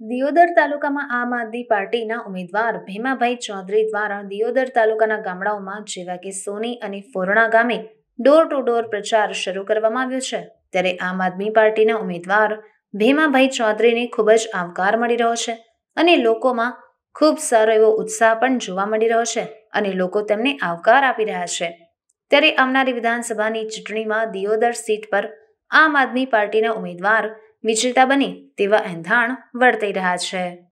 દિયોદર તાલુકામાં આમ આદમી પાર્ટીના ઉમેદવાર ભીમાભાઈ ચૌધરી દ્વારા દિયોદર તાલુકાના ગામડાઓમાં જેવા કે સોની અને ફોરણા ગામે ડોર ટુ ડોર પ્રચાર શરૂ કરવામાં આવ્યો છે. ત્યારે આમ આદમી પાર્ટીના ઉમેદવાર ભીમાભાઈ ચૌધરીને ખૂબ જ આવકાર મળી રહ્યો છે અને લોકોમાં ખૂબ સારો એવો ઉત્સાહ પણ જોવા મળી રહ્યો છે અને લોકો તેમને આવકાર આપી રહ્યા છે. ત્યારે આવનારી વિધાનસભાની ચૂંટણીમાં દિયોદર સીટ પર આમ આદમી પાર્ટીના ઉમેદવાર વિજેતા બને તેવા એંધાણ વર્તાઈ રહ્યા છે.